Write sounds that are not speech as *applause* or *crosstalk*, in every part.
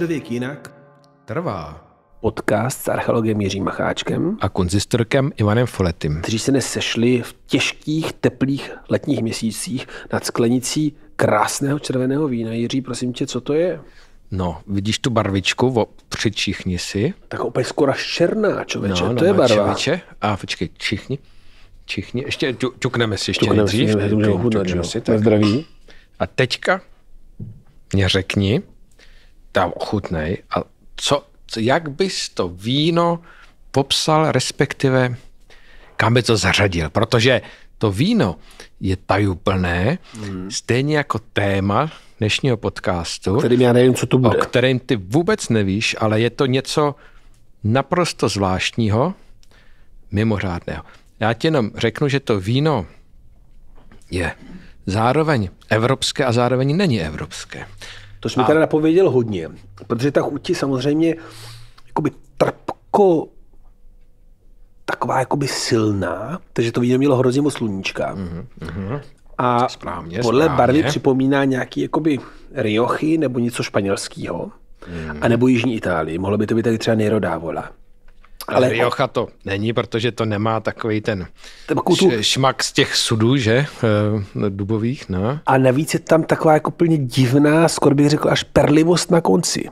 Středověk jinak Trvá. Podcast s archeologem Jiřím Macháčkem, A konzistorkem Ivanem Foletym. kteří se dnes sešli v těžkých, teplých letních měsících nad sklenicí krásného červeného vína. Jiří, prosím tě, co to je? No, vidíš tu barvičku, přičichni si. Tak opět skoro černá, člověče. no, to je barva. Člověče. A počkej, čichni. Čichni. Ještě ťu, ťukneme si ještě Čukneme si, nejdřív. ochutnat, ťukneme že si, tak. Na zdraví. A teďka mě řekni, tam ochutnej, a co, co, jak bys to víno popsal, respektive kam by to zařadil, protože to víno je tajuplné, hmm. stejně jako téma dnešního podcastu, Kterým já nevím, co to o bude. kterém ty vůbec nevíš, ale je to něco naprosto zvláštního, mimořádného. Já ti jenom řeknu, že to víno je zároveň evropské a zároveň není evropské. To jsi mi teda napověděl hodně, protože ta chuť je samozřejmě jakoby trpko taková jakoby silná, takže to víno mělo hrozně moc sluníčka. Mm-hmm. A Správně, podle správně. barvy připomíná nějaký jakoby riochy nebo něco španělského, mm. a nebo Jižní Itálii. Mohlo by to být taky třeba Nerodávola. Ale Rioja to není, protože to nemá takový ten Takovou tu- š- šmak z těch sudů, že? eh, Dubových, no. A navíc je tam taková jako úplně divná, skoro bych řekl až perlivost na konci.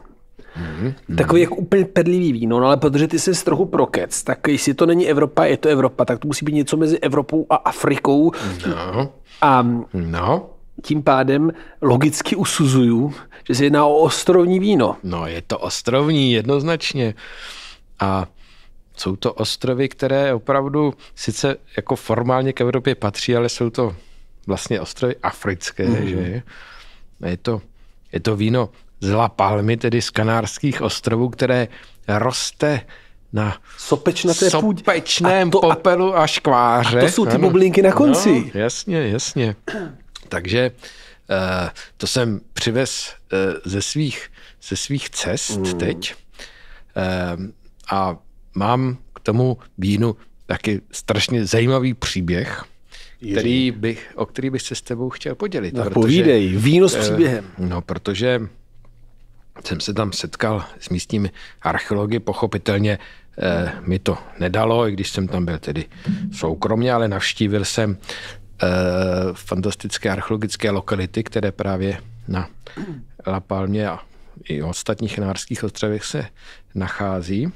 Mhm, Mm, Takový jako úplně perlivý víno, no ale protože ty jsi trochu prokec, tak jestli to není Evropa, je to Evropa, tak to musí být něco mezi Evropou a Afrikou. No, A no, tím pádem logicky usuzuju, že se jedná o ostrovní víno. no, je to ostrovní, jednoznačně. A jsou to ostrovy, které opravdu sice jako formálně k Evropě patří, ale jsou to vlastně ostrovy africké, mm. že? A Je to, je to víno z La Palmy, tedy z Kanárských ostrovů, které roste na Sopečnaté půdě. sopečném A to- popelu a škváře. a to jsou ty Ano. bublinky na konci. No, jasně, jasně. Takže eh, to jsem přivez eh, ze svých, ze svých cest Mm. teď Eh, a mám k tomu vínu taky strašně zajímavý příběh, který bych, o který bych se s tebou chtěl podělit. Tak povídej, víno s příběhem. No, protože jsem se tam setkal s místními archeology, pochopitelně eh, mi to nedalo, i když jsem tam byl tedy soukromně, ale navštívil jsem eh, fantastické archeologické lokality, které právě na La Palmě a i ostatních kanárských ostrovech se nachází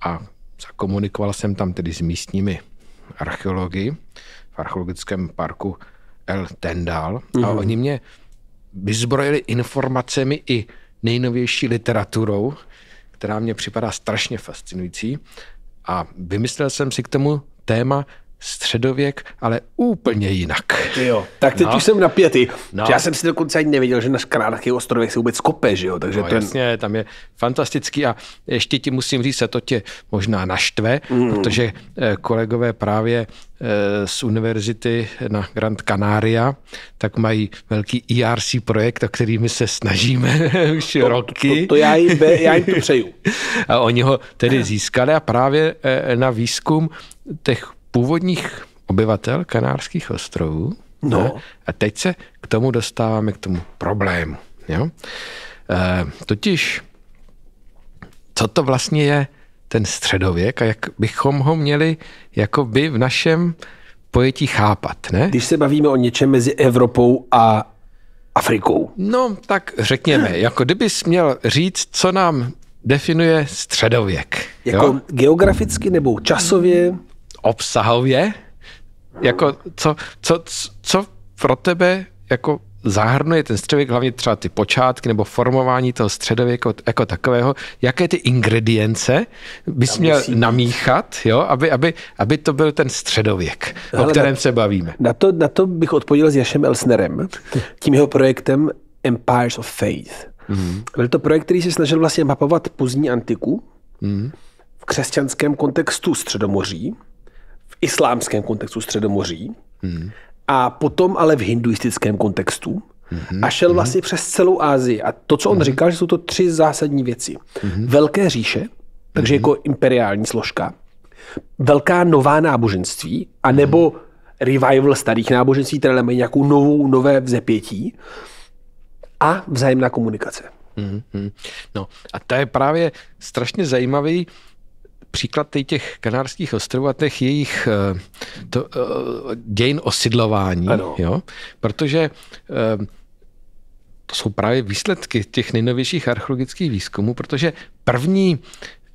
a zakomunikoval jsem tam tedy s místními archeology v archeologickém parku El Tendal a oni mě vyzbrojili informacemi i nejnovější literaturou, která mě připadá strašně fascinující. A vymyslel jsem si k tomu téma středověk, ale úplně jinak. Jo, tak teď No. už jsem napětý. No. Já jsem si dokonce ani nevěděl, že na Kanárských ostrovech se vůbec kope, že jo? Takže No, ten, jasně, tam je fantastický a ještě ti musím říct, a to tě možná naštve, mm. protože eh, kolegové právě eh, z univerzity na Grand Canaria, tak mají velký ERC projekt, o který my se snažíme *laughs* už roky. to, to já, jim, be- já jim to přeju. *laughs* A oni ho tedy získali a právě eh, na výzkum těch původních obyvatel Kanárských ostrovů. No. ne? A teď se k tomu dostáváme, k tomu problému. Jo? E, totiž, co to vlastně je ten středověk a jak bychom ho měli jako by v našem pojetí chápat, ne? Když se bavíme o něčem mezi Evropou a Afrikou. No, tak řekněme, *clears throat* jako kdybys měl říct, co nám definuje středověk. Jako jo? geograficky nebo časově. Obsahově, jako co, co, co pro tebe jako zahrnuje ten středověk, hlavně třeba ty počátky nebo formování toho středověku jako takového, jaké ty ingredience bys měl musí být. namíchat, jo, aby, aby, aby to byl ten středověk, o Hele, kterém na- se bavíme. Na to, na to bych odpověděl s Jašem Elsnerem, tím jeho projektem Empires of Faith. Mm. Byl to projekt, který se snažil vlastně mapovat pozdní antiku mm. v křesťanském kontextu Středomoří, v islámském kontextu Středomoří mm. a potom ale v hinduistickém kontextu mm. a šel vlastně přes celou Asii. A to, co on mm. říkal, že jsou to tři zásadní věci. Mm. Velké říše, takže mm. jako imperiální složka, velká nová náboženství, anebo revival starých náboženství, které mají nějakou novou, nové vzepětí a vzájemná komunikace. Mm-hmm. No a to je právě strašně zajímavý příklad těch kanárských ostrovů a těch jejich uh, to, uh, dějin osidlování, ano. jo? protože uh, to jsou právě výsledky těch nejnovějších archeologických výzkumů, protože první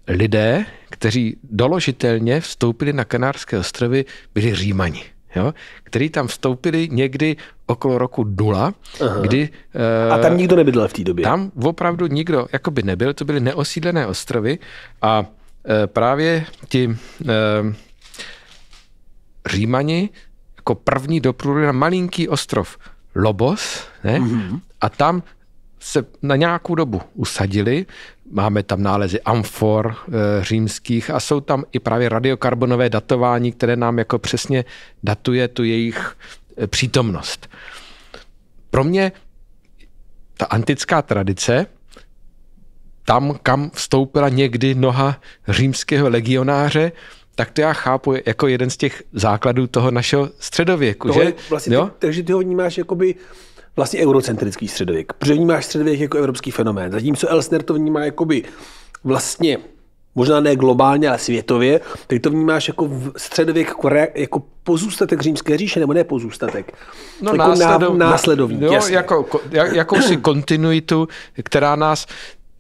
lidé, kteří doložitelně vstoupili na Kanárské ostrovy, byli Římani. Jo, který tam vstoupili někdy okolo roku nula, kdy... A tam nikdo nebydlel v té době? Tam opravdu nikdo jakoby nebyl, to byly neosídlené ostrovy a právě ti e, Římani jako první dopruli na malinký ostrov Lobos ne? Mm-hmm. a tam se na nějakou dobu usadili. Máme tam nálezy amfor e, římských a jsou tam i právě radiokarbonové datování, které nám jako přesně datuje tu jejich e, přítomnost. Pro mě ta antická tradice, tam, kam vstoupila někdy noha římského legionáře, tak to já chápu jako jeden z těch základů toho našeho středověku. Tohle že? Vlastně jo? Ty, takže ty ho vnímáš jakoby vlastně eurocentrický středověk. Protože vnímáš středověk jako evropský fenomén. Zatímco Elsner to vnímá jakoby vlastně možná ne globálně, ale světově, tak to vnímáš jako v středověk jako, jako pozůstatek římské říše, nebo ne pozůstatek? No, jako následov, následovník, jo, jako, jakousi *clears throat* kontinuitu, která nás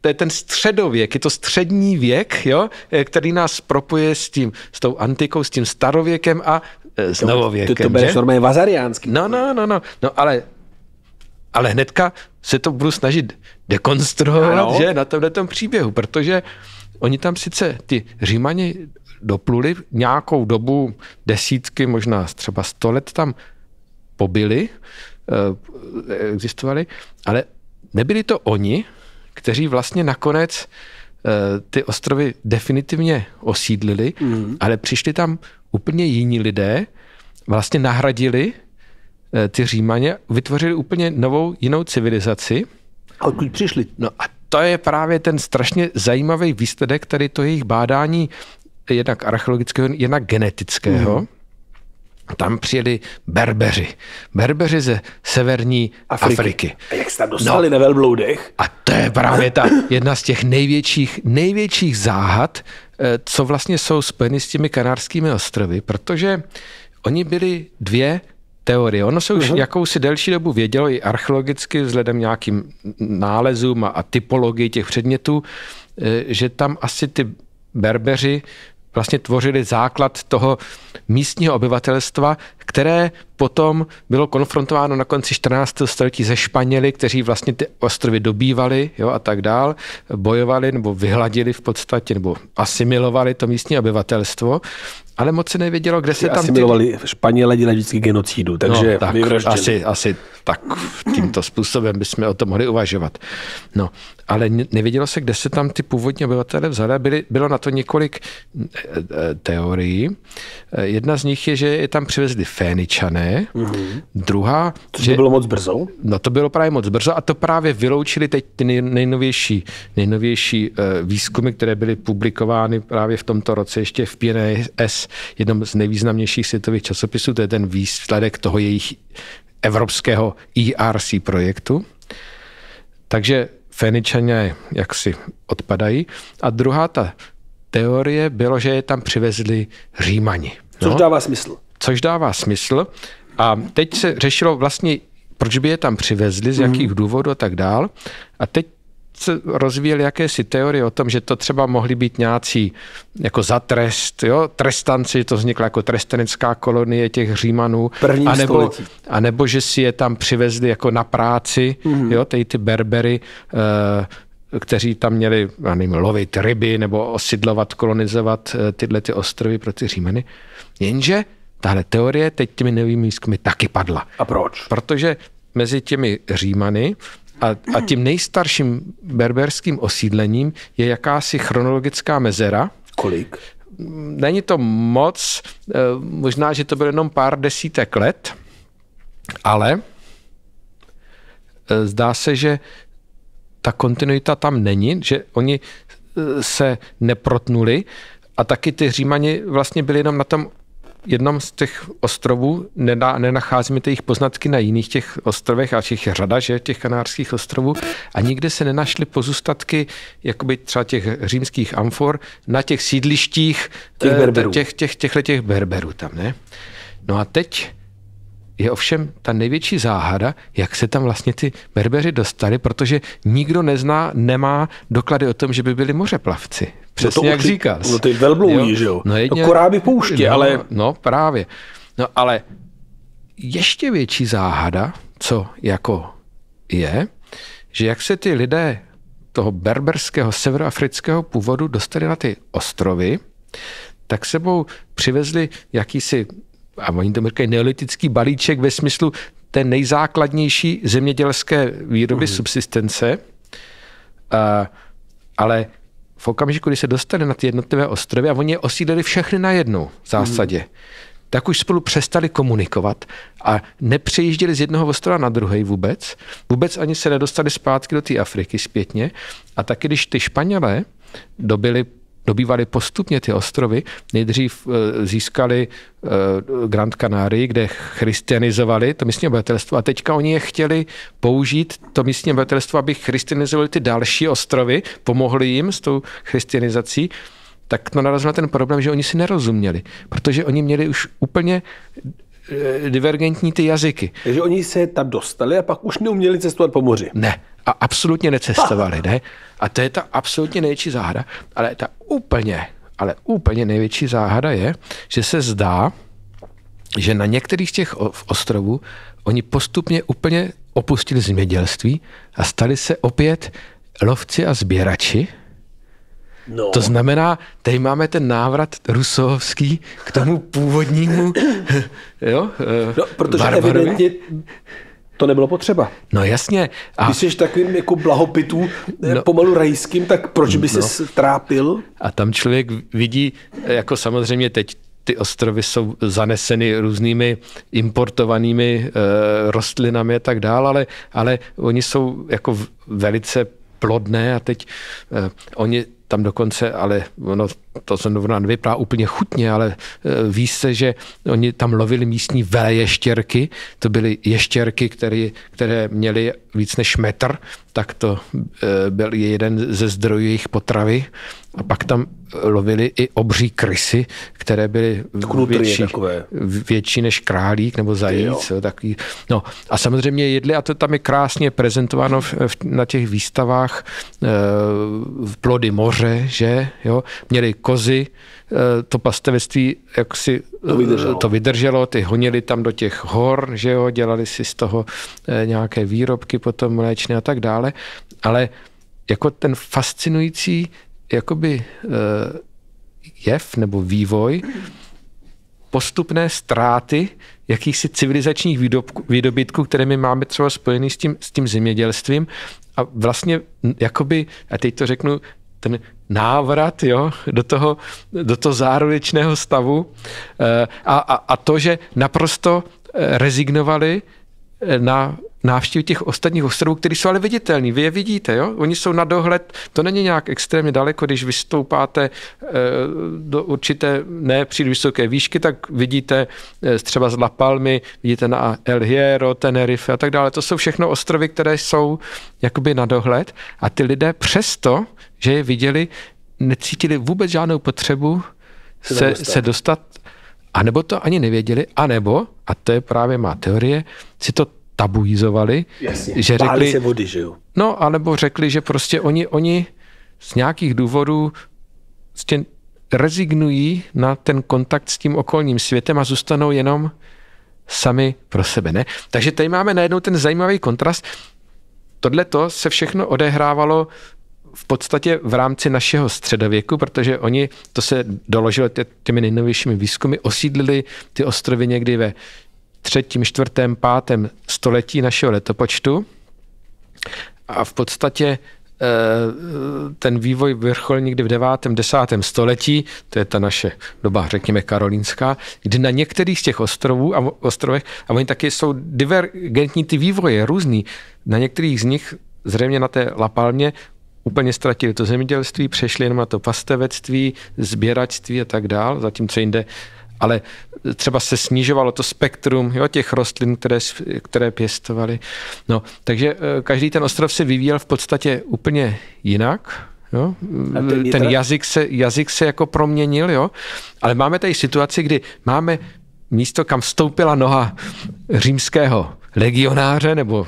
to je ten středověk, je to střední věk, jo, který nás propuje s tím, s tou antikou, s tím starověkem a e, s novověkem. To, to bereš normálně vazariánský. No, no, no, no, no, ale ale hnedka se to budu snažit dekonstruovat, ano. že na tomhle tom příběhu, protože oni tam sice, ty Římani dopluli nějakou dobu, desítky, možná třeba sto let tam pobyli, eh, existovali, ale nebyli to oni, kteří vlastně nakonec eh, ty ostrovy definitivně osídlili, mm. ale přišli tam úplně jiní lidé, vlastně nahradili Eh, ty Římaně vytvořili úplně novou jinou civilizaci. A odkud přišli? No a to je právě ten strašně zajímavý výsledek tady to jejich bádání jednak archeologického, jednak genetického. Mm. Tam přijeli berbeři. Berbeři ze severní Afriky. Afriky. A jak se tam dostali no, na velbloudech? A to je právě ta *laughs* jedna z těch největších, největších záhad, eh, co vlastně jsou spojeny s těmi kanárskými ostrovy, protože oni byli dvě teorie. Ono se už uh-huh. jakousi delší dobu vědělo i archeologicky vzhledem nějakým nálezům a, a typologii těch předmětů, e, že tam asi ty berbeři vlastně tvořili základ toho místního obyvatelstva, které potom bylo konfrontováno na konci 14. století ze Španěli, kteří vlastně ty ostrovy dobývali jo, a tak dál, bojovali nebo vyhladili v podstatě, nebo asimilovali to místní obyvatelstvo ale moc se nevědělo, kde se tam... Asimilovali ty... Španělé dělají vždycky genocidu, takže no, tak, asi, asi tak tímto způsobem bychom o tom mohli uvažovat. No, ale nevědělo se, kde se tam ty původní obyvatele vzali. Byly, bylo na to několik e, e, teorií. E, jedna z nich je, že je tam přivezli Féničané. Mm-hmm. Druhá... To že, bylo moc brzo? No to bylo právě moc brzo a to právě vyloučili teď ty nejnovější, nejnovější výzkumy, které byly publikovány právě v tomto roce ještě v PNS, jednom z nejvýznamnějších světových časopisů. To je ten výsledek toho jejich evropského ERC projektu. Takže Féničané jaksi odpadají. A druhá ta teorie bylo, že je tam přivezli Římani. No? Což dává smysl. Což dává smysl. A teď se řešilo vlastně, proč by je tam přivezli, z jakých mm. důvodů a tak dál. A teď se rozvíjely jakési teorie o tom, že to třeba mohli být nějací jako za trest, jo, trestanci, to vznikla jako trestanecká kolonie těch Římanů. První a nebo, a nebo že si je tam přivezli jako na práci, mm-hmm. jo, ty, ty berbery, uh, kteří tam měli, já nevím, lovit ryby nebo osidlovat, kolonizovat uh, tyhle ty ostrovy pro ty Římany. Jenže tahle teorie teď těmi novými výzkumy taky padla. A proč? Protože mezi těmi Římany a, a tím nejstarším berberským osídlením je jakási chronologická mezera. Kolik? Není to moc, eh, možná, že to bylo jenom pár desítek let, ale eh, zdá se, že ta kontinuita tam není, že oni eh, se neprotnuli a taky ty Římani vlastně byli jenom na tom jednom z těch ostrovů, nedá, nenacházíme ty jejich poznatky na jiných těch ostrovech, a těch je řada, že, těch kanárských ostrovů, a nikde se nenašly pozůstatky jakoby třeba těch římských amfor na těch sídlištích těch, berberů. těch, těch, těchto těch berberů tam, ne? No a teď je ovšem ta největší záhada, jak se tam vlastně ty berbeři dostali, protože nikdo nezná, nemá doklady o tom, že by byli mořeplavci. Přesně no to jak říkal. No ty velbloují, že jo? No, jedně, no koráby pouště, no, ale... No právě. No ale ještě větší záhada, co jako je, že jak se ty lidé toho berberského severoafrického původu dostali na ty ostrovy, tak sebou přivezli jakýsi a oni to říkají neolitický balíček ve smyslu té nejzákladnější zemědělské výroby uh-huh. subsistence, uh, ale v okamžiku, kdy se dostali na ty jednotlivé ostrovy a oni je osídlili všechny najednou v zásadě, uh-huh. tak už spolu přestali komunikovat a nepřejížděli z jednoho ostrova na druhý vůbec. Vůbec ani se nedostali zpátky do té Afriky zpětně. A taky, když ty Španělé dobili dobývali postupně ty ostrovy. Nejdřív eh, získali eh, Grand Canary, kde christianizovali to místní obyvatelstvo a teďka oni je chtěli použít, to místní obyvatelstvo, aby christianizovali ty další ostrovy, pomohli jim s tou christianizací, tak to narazilo na ten problém, že oni si nerozuměli, protože oni měli už úplně divergentní ty jazyky. Takže oni se tam dostali a pak už neuměli cestovat po moři. Ne, a absolutně necestovali, *laughs* ne? A to je ta absolutně největší záhada, ale ta úplně, ale úplně největší záhada je, že se zdá, že na některých z těch ostrovů oni postupně úplně opustili zemědělství a stali se opět lovci a sběrači. No. To znamená, tady máme ten návrat rusovský k tomu původnímu, *laughs* jo, no, protože barbarovi. evidentně to nebylo potřeba. No jasně. A... Když jsi takovým jako blahopitů eh, no, pomalu rajským, tak proč by no. se trápil? A tam člověk vidí, jako samozřejmě teď ty ostrovy jsou zaneseny různými importovanými e, rostlinami a tak dále, ale, ale oni jsou jako velice plodné a teď e, oni tam dokonce, ale ono, to se zrovna nevypadá úplně chutně, ale e, ví se, že oni tam lovili místní veleještěrky, to byly ještěrky, které, které měly víc než metr, tak to e, byl jeden ze zdrojů jejich potravy. A pak tam lovili i obří krysy, které byly větší, větší než králík nebo zajíc. Takový. No a samozřejmě jedli, a to tam je krásně prezentováno v, v, na těch výstavách, e, plody moře, že jo, měli kozy, e, to pastevectví jak si to vydrželo. to vydrželo, ty honili tam do těch hor, že jo, dělali si z toho e, nějaké výrobky potom mléčné a tak dále, ale jako ten fascinující jakoby eh, jev nebo vývoj postupné ztráty jakýchsi civilizačních výdobytků, které my máme třeba spojený s tím, s tím zemědělstvím. A vlastně jakoby, a teď to řeknu, ten návrat jo, do, toho, do toho zárodečného stavu. Eh, a, a, a to, že naprosto eh, rezignovali na návštěvy těch ostatních ostrovů, které jsou ale viditelné. Vy je vidíte, jo? Oni jsou na dohled, to není nějak extrémně daleko, když vystoupáte eh, do určité ne příliš vysoké výšky, tak vidíte eh, třeba z La Palmy, vidíte na El Hierro, Tenerife a tak dále. To jsou všechno ostrovy, které jsou jakoby na dohled a ty lidé přesto, že je viděli, necítili vůbec žádnou potřebu se, se, se dostat a nebo to ani nevěděli, anebo, a to je právě má teorie, si to tabuizovali. Jasně, že řekli, se vody, že jo? No, anebo řekli, že prostě oni, oni z nějakých důvodů prostě rezignují na ten kontakt s tím okolním světem a zůstanou jenom sami pro sebe. Ne? Takže tady máme najednou ten zajímavý kontrast. Tohle to se všechno odehrávalo v podstatě v rámci našeho středověku, protože oni, to se doložilo těmi nejnovějšími výzkumy, osídlili ty ostrovy někdy ve třetím, čtvrtém, pátém století našeho letopočtu. A v podstatě eh, ten vývoj vrchol někdy v devátém, desátém století, to je ta naše doba, řekněme, karolínská, kdy na některých z těch ostrovů a ostrovech, a oni taky jsou divergentní ty vývoje, různý, na některých z nich, zřejmě na té Lapalmě, úplně ztratili to zemědělství, přešli jenom na to pastevectví, sběračství a tak dál, zatímco jinde ale třeba se snižovalo to spektrum jo, těch rostlin, které, které pěstovali. No, takže eh, každý ten ostrov se vyvíjel v podstatě úplně jinak. Jo? Ten jazyk se, jazyk se jako proměnil, jo? ale máme tady situaci, kdy máme místo, kam vstoupila noha římského legionáře nebo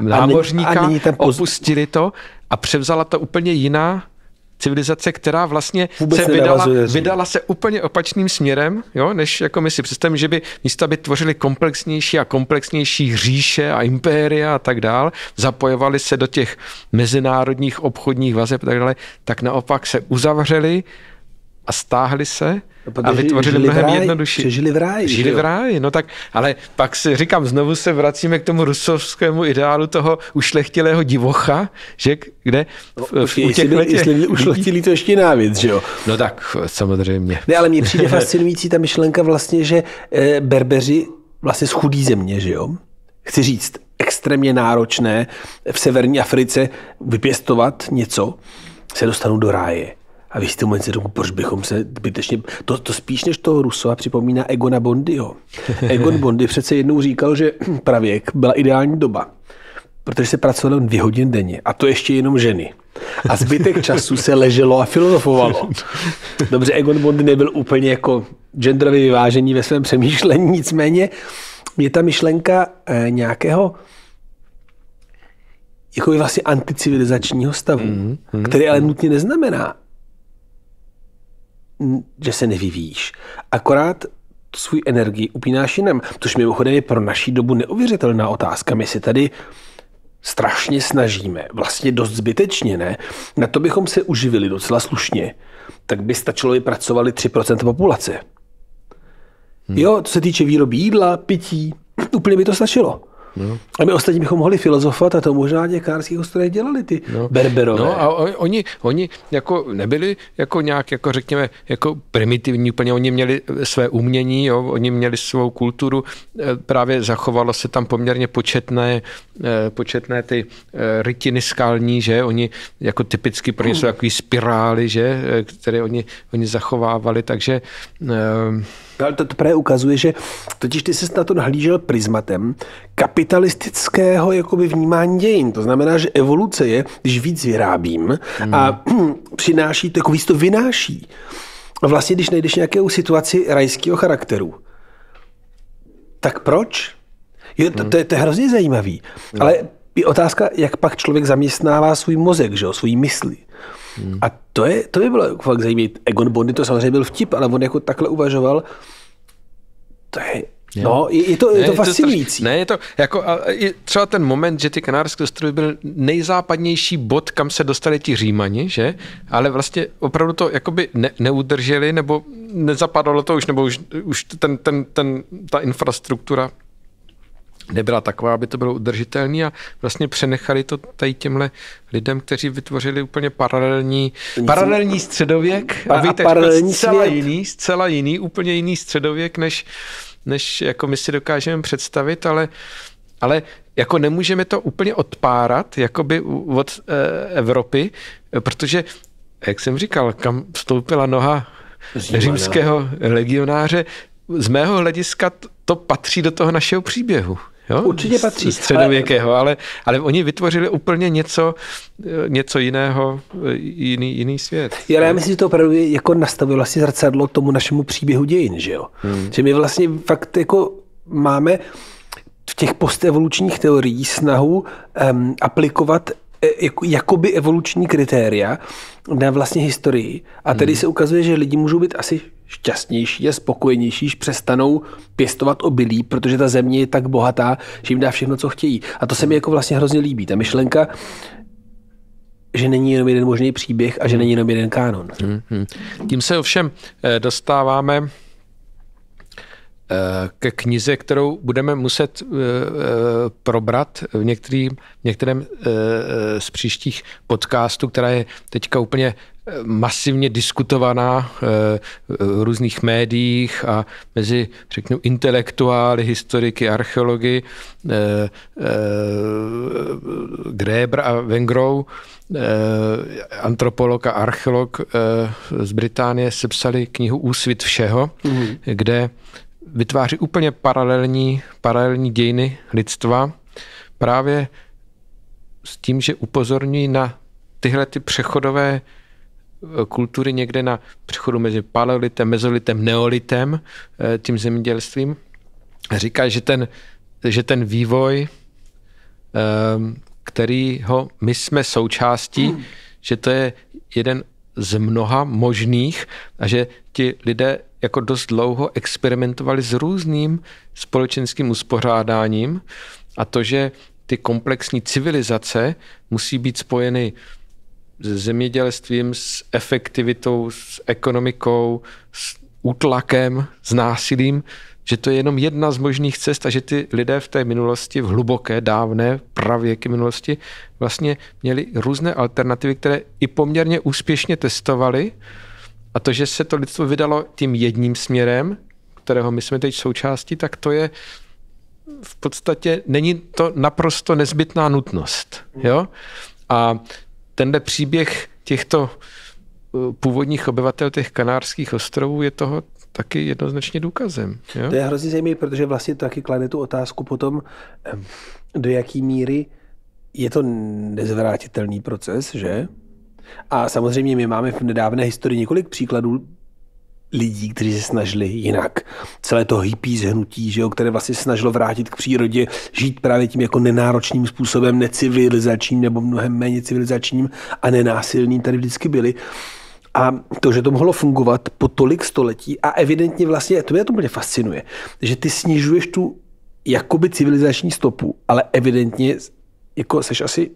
námořníka, a, a opustili to a převzala to úplně jiná civilizace, která vlastně Vůbec se vydala, vydala se úplně opačným směrem, jo, než jako my si představíme, že by místo by tvořili komplexnější a komplexnější říše a impéria a tak dál, zapojovali se do těch mezinárodních obchodních vazeb a tak dále, tak naopak se uzavřeli a stáhli se no, a vytvořili mnohem ráji, jednodušší. Žili v ráji. Žili v ráji, no tak, ale pak si říkám, znovu se vracíme k tomu rusovskému ideálu toho ušlechtilého divocha, že kde no, v, počkej, u těch jestli, letě... jestli to ještě jiná věc, že jo? No tak, samozřejmě. Ne, ale mně přijde *laughs* fascinující ta myšlenka vlastně, že e, berbeři vlastně z chudý země, že jo? Chci říct, extrémně náročné v severní Africe vypěstovat něco, se dostanou do ráje a vy si tomu si řekl, proč bychom se zbytečně... To, to spíš než toho Rusova připomíná Egona Bondyho. *laughs* Egon Bondy přece jednou říkal, že *clears throat* pravěk byla ideální doba, protože se pracovalo dvě hodiny denně. A to ještě jenom ženy. A zbytek času se leželo a filozofovalo. *laughs* Dobře, Egon Bondy nebyl úplně jako genderově vyvážení ve svém přemýšlení, nicméně je ta myšlenka eh, nějakého jako vlastně anticivilizačního stavu, mm, mm, který ale nutně neznamená, že se nevyvíjíš. Akorát svůj energii upínáš jinam. Což mimochodem je pro naší dobu neuvěřitelná otázka. My si tady strašně snažíme, vlastně dost zbytečně, ne? Na to bychom se uživili docela slušně. Tak by stačilo vypracovali 3% populace. Hmm. Jo, co se týče výroby jídla, pití, úplně by to stačilo. No. A my ostatní bychom mohli filozofovat a to možná těch kárských ostrovech dělali ty no. berberové. No a oni, oni jako nebyli jako nějak, jako řekněme, jako primitivní úplně, oni měli své umění, jo, oni měli svou kulturu, e, právě zachovalo se tam poměrně početné, e, početné ty e, rytiny skalní, že oni jako typicky pro ně jsou takový spirály, že, které oni, oni zachovávali, takže ale to, to právě ukazuje, že totiž ty se na to nahlížel prismatem kapitalistického jakoby vnímání dějin. To znamená, že evoluce je, když víc vyrábím hmm. a *clears throat* přináší, to jako víc to vynáší. A vlastně, když najdeš nějakou situaci rajského charakteru, tak proč? Jo, to, to, je, to je hrozně zajímavý. Hmm. Ale je otázka, jak pak člověk zaměstnává svůj mozek, že jo, svůj mysli. Hmm. A to, je, to by bylo fakt zajímavé. Egon Bondy to samozřejmě byl vtip, ale on jako takhle uvažoval. To je, No, je, je to, ne, je to fascinující. To, ne, je to jako a, je třeba ten moment, že ty Kanárské ostrovy byl nejzápadnější bod, kam se dostali ti Římani, že? Ale vlastně opravdu to jakoby ne, neudrželi, nebo nezapadalo to už, nebo už, už ten, ten, ten, ta infrastruktura nebyla taková, aby to bylo udržitelné a vlastně přenechali to tady těmhle lidem, kteří vytvořili úplně paralelní, paralelní středověk a, a víte, paralelní zcela svět. jiný, zcela jiný, úplně jiný středověk, než, než jako my si dokážeme představit, ale, ale jako nemůžeme to úplně odpárat jakoby od e, Evropy, protože, jak jsem říkal, kam vstoupila noha Římana. římského legionáře, z mého hlediska to patří do toho našeho příběhu. Jo? Určitě patří. Středověkého, ale, ale, ale oni vytvořili úplně něco, něco jiného, jiný, jiný svět. Já, já myslím, že to opravdu jako nastavilo vlastně zrcadlo tomu našemu příběhu dějin, že jo? Hmm. Že my vlastně fakt jako máme v těch postevolučních teoriích snahu um, aplikovat e, jako, jakoby evoluční kritéria na vlastně historii. A tady hmm. se ukazuje, že lidi můžou být asi šťastnější a spokojenější, když přestanou pěstovat obilí, protože ta země je tak bohatá, že jim dá všechno, co chtějí. A to se mi jako vlastně hrozně líbí. Ta myšlenka, že není jenom jeden možný příběh a že není jenom jeden kánon. Hmm, hmm. Tím se ovšem eh, dostáváme ke knize, kterou budeme muset probrat v některým, některém z příštích podcastů, která je teďka úplně masivně diskutovaná v různých médiích a mezi, řeknu, intelektuály, historiky, archeology, Gréber a Vengrou, antropolog a archeolog z Británie sepsali knihu Úsvit všeho, mm-hmm. kde vytváří úplně paralelní, paralelní dějiny lidstva právě s tím, že upozorňují na tyhle ty přechodové eh, kultury někde na přechodu mezi paleolitem, mezolitem, neolitem, eh, tím zemědělstvím. Říká, že ten, že ten vývoj, ehm, kterýho my jsme součástí, hmm. že to je jeden z mnoha možných a že ti lidé jako dost dlouho experimentovali s různým společenským uspořádáním a to, že ty komplexní civilizace musí být spojeny s zemědělstvím, s efektivitou, s ekonomikou, s útlakem, s násilím, že to je jenom jedna z možných cest a že ty lidé v té minulosti, v hluboké, dávné, pravěky minulosti, vlastně měli různé alternativy, které i poměrně úspěšně testovali a to, že se to lidstvo vydalo tím jedním směrem, kterého my jsme teď součástí, tak to je v podstatě, není to naprosto nezbytná nutnost. Jo? A tenhle příběh těchto uh, původních obyvatel těch kanárských ostrovů je toho taky jednoznačně důkazem. Jo? To je hrozně zajímavé, protože vlastně taky klade tu otázku potom, do jaký míry je to nezvrátitelný proces, že? A samozřejmě my máme v nedávné historii několik příkladů lidí, kteří se snažili jinak. Celé to hippie zhnutí, že jo, které vlastně snažilo vrátit k přírodě, žít právě tím jako nenáročným způsobem, necivilizačním nebo mnohem méně civilizačním a nenásilným, tady vždycky byli. A to, že to mohlo fungovat po tolik století a evidentně vlastně, to mě to úplně fascinuje, že ty snižuješ tu jakoby civilizační stopu, ale evidentně jako seš asi,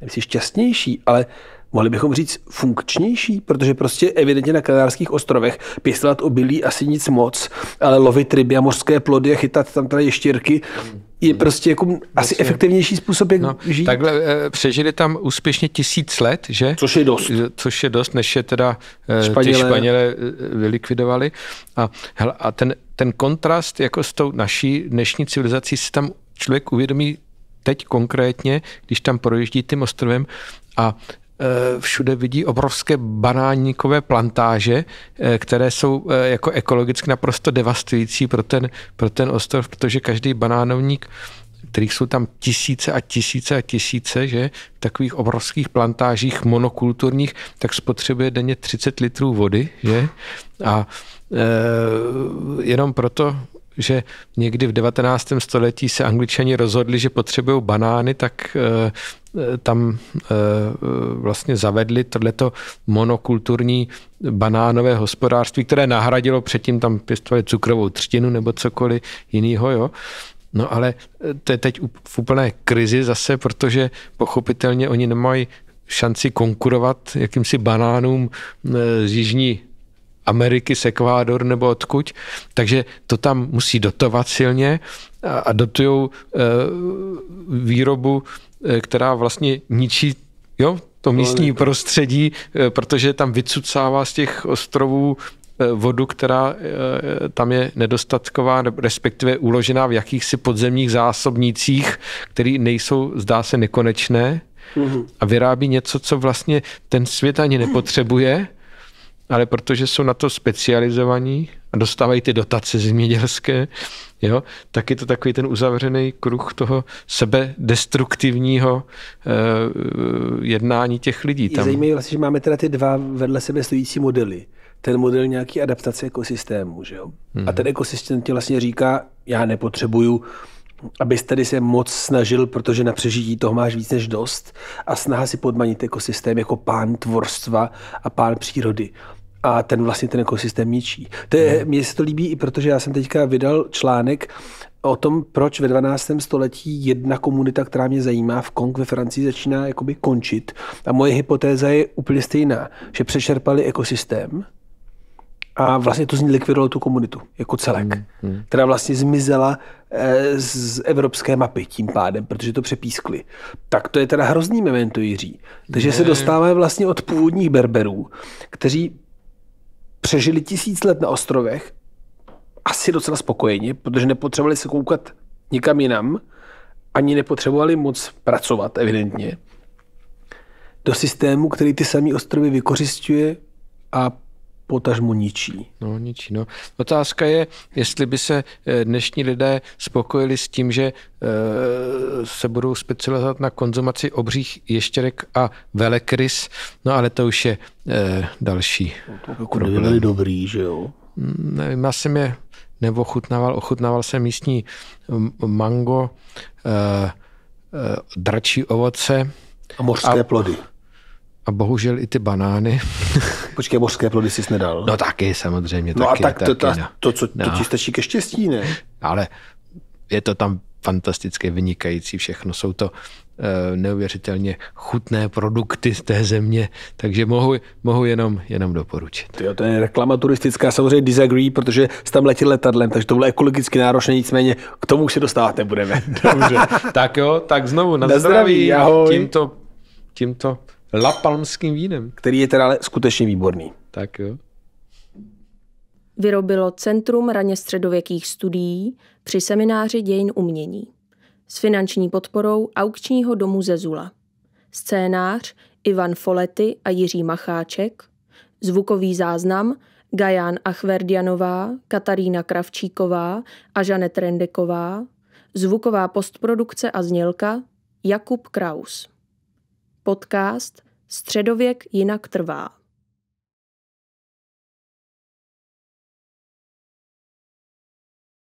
nevím, šťastnější, ale mohli bychom říct funkčnější, protože prostě evidentně na Kanárských ostrovech pěstovat obilí asi nic moc, ale lovit ryby a mořské plody a chytat tam tady ještěrky je prostě jako asi efektivnější způsob, jak no, žít. Takhle e, přežili tam úspěšně tisíc let, že? Což je dost. Což je dost, než je teda e, Španělé. ty Španělé vylikvidovali. A, hele, a ten, ten kontrast jako s tou naší dnešní civilizací si tam člověk uvědomí teď konkrétně, když tam projíždí tím ostrovem a Eh, všude vidí obrovské banáníkové plantáže, eh, které jsou eh, jako ekologicky naprosto devastující pro ten, pro ten ostrov, protože každý banánovník kterých jsou tam tisíce a tisíce a tisíce, že v takových obrovských plantážích monokulturních, tak spotřebuje denně 30 litrů vody, že? A e, jenom proto, že někdy v 19. století se angličani rozhodli, že potřebují banány, tak e, tam e, vlastně zavedli tohleto monokulturní banánové hospodářství, které nahradilo předtím tam pěstovali cukrovou třtinu nebo cokoliv jiného, jo. No ale to je teď v úplné krizi zase, protože pochopitelně oni nemají šanci konkurovat jakýmsi banánům z jižní Ameriky, z Ekvádor nebo odkuď, takže to tam musí dotovat silně a, e, výrobu, která vlastně ničí jo, to místní prostředí, e, protože tam vycucává z těch ostrovů e, vodu, která tam je nedostatková, respektive uložená v jakýchsi podzemních zásobnících, které nejsou, zdá se, nekonečné mhm. a vyrábí něco, co vlastně ten svět ani nepotřebuje, ale protože jsou na to specializovaní a dostávají ty dotace zemědělské, jo, tak je to takový ten uzavřený kruh toho sebedestruktivního eh, jednání těch lidí. Tam. Je zajímavé vlastně, že máme teda ty dva vedle sebe stojící modely. Ten model nějaký adaptace ekosystému, že jo? Hmm. A ten ekosystém ti vlastně říká, já nepotřebuju abys tady se moc snažil, protože na přežití toho máš víc než dost a snaha si podmanit ekosystém jako pán tvorstva a pán přírody a ten vlastně ten ekosystém ničí. To je, hmm. Mně se to líbí i protože já jsem teďka vydal článek o tom, proč ve 12. století jedna komunita, která mě zajímá, v Kong ve Francii začíná jakoby končit. A moje hypotéza je úplně stejná, že přečerpali ekosystém a vlastně to z ní likvidovalo tu komunitu jako celek, hmm, hmm. která vlastně zmizela eh, z evropské mapy tím pádem, protože to přepískli. Tak to je teda hrozný memento Jiří. Takže ne. se dostáváme vlastně od původních berberů, kteří přežili tisíc let na ostrovech, asi docela spokojeni, protože nepotřebovali se koukat nikam jinam, ani nepotřebovali moc pracovat, evidentně, do systému, který ty samé ostrovy vykořišťuje a potažmo ničí. No, ničí. No. Otázka je, jestli by se eh, dnešní lidé spokojili s tím, že eh, se budou specializovat na konzumaci obřích ještěrek a velekrys, no ale to už je eh, další. No, to jako byli dobrý, že jo? Mm, nevím, já jsem je neochutnával, ochutnával jsem místní mango, dračí ovoce. A mořské a, plody. A bohužel i ty banány. *laughs* Počkej, mořské plody jsi nedal. No taky, samozřejmě. No taky, a tak taky, to, to, no. to, co, no. to ti stačí ke štěstí, ne? Ale je to tam fantastické, vynikající všechno. Jsou to uh, neuvěřitelně chutné produkty z té země, takže mohu, mohu jenom, jenom doporučit. Jo, to je reklama turistická, samozřejmě disagree, protože jsi tam letěl letadlem, takže to bylo ekologicky náročné, nicméně k tomu už se dostávat nebudeme. *laughs* Dobře. tak jo, tak znovu na, na zdraví. zdraví ahoj. Tímto, tímto lapalmským vínem. Který je teda skutečně výborný. Tak jo. Vyrobilo Centrum raně středověkých studií při semináři dějin umění s finanční podporou aukčního domu Zezula. Scénář Ivan Folety a Jiří Macháček, zvukový záznam Gaján Achverdianová, Katarína Kravčíková a Žanet Rendeková, zvuková postprodukce a znělka Jakub Kraus. Podcast Středověk jinak trvá.